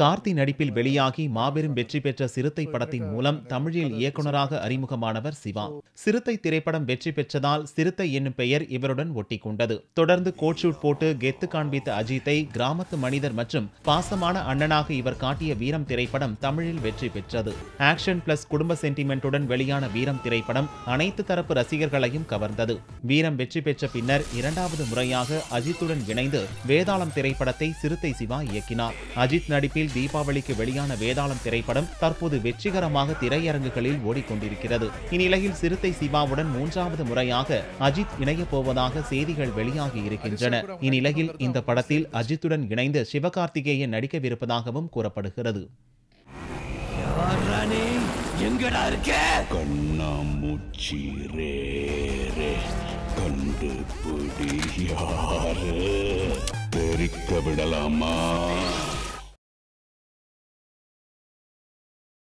கார்த்தி நடிப்பில் வெளியாகி மாபெரும் வெற்றி பெற்ற சிறுத்தை படத்தின் மூலம் தமிழில் இயக்குனராக அறிமுகமானவர் சிவா. சிறுத்தை திரைப்படம் வெற்றி பெற்றதால் சிறுத்தை என்னும் பெயர் இவருடன் ஒட்டி கொண்டது தொடர்ந்து கோட்ஷூட் போட்டு கெத்து காண்பித்த அஜித்தை கிராமத்து மனிதர் மற்றும் பாசமான அண்ணனாக இவர் காட்டிய வீரம் திரைப்படம் தமிழில் வெற்றி பெற்றது. ஆக்ஷன் பிளஸ் குடும்ப சென்டிமெண்ட்டுடன் வெளியான வீரம் திரைப்படம் அனைத்து தரப்பு ரசிகர்களையும் கவர்ந்தது. வீரம் வெற்றி பெற்ற பின்னர் இரண்டாவது முறையாக அஜித்துடன் இணைந்து வேதாளம் திரைப்படத்தை சிறுத்தை சிவா இயக்கினார். அஜித் நடிப்பில் தீபாவளிக்கு வெளியான வேதாளம் திரைப்படம் தற்போது வெற்றிகரமாக திரையரங்குகளில் ஓடிக்கொண்டிருக்கிறது. இந்நிலையில் சிறுத்தை சிவாவுடன் மூன்றாவது முறையாக அஜித் இணையப் போவதாக செய்திகள் வெளியாகி இருக்கின்றன. இந்நிலையில் இந்த படத்தில் அஜித்துடன் இணைந்து சிவகார்த்திகேயன் நடிக்கவிருப்பதாகவும் கூறப்படுகிறது. யாரானே எங்கடா இருக்க? கண்ணாமூச்சி ரே ரே. கண்டுபிடி யாரு தெரிக்க விடலாமா?